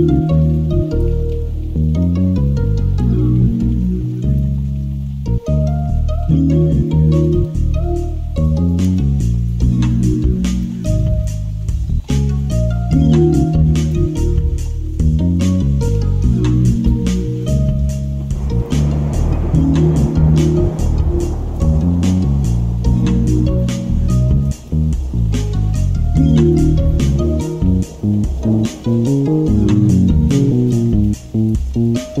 Música Thank